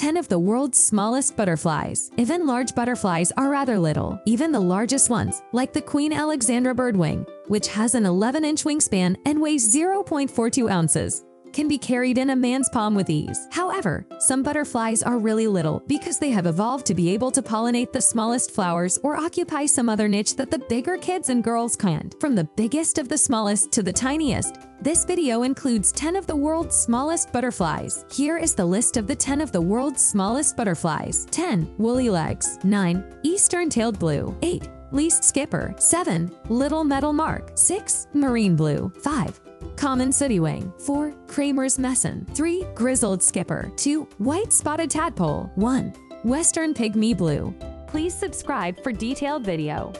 10 of the world's smallest butterflies. Even large butterflies are rather little. Even the largest ones, like the Queen Alexandra birdwing, which has an 11-inch wingspan and weighs 0.42 ounces, can be carried in a man's palm with ease. However, some butterflies are really little because they have evolved to be able to pollinate the smallest flowers or occupy some other niche that the bigger kids and girls can't. From the biggest of the smallest to the tiniest, this video includes 10 of the world's smallest butterflies. Here is the list of the 10 of the world's smallest butterflies. 10. Woolly legs. 9. Eastern-tailed blue. 8. Least skipper. 7. Little metal mark. 6. Marine blue. 5. Common sooty wing. 4. Cramer's messene. 3. Grizzled skipper. 2. White spotted tadpole. 1. Western pygmy blue. Please subscribe for detailed video.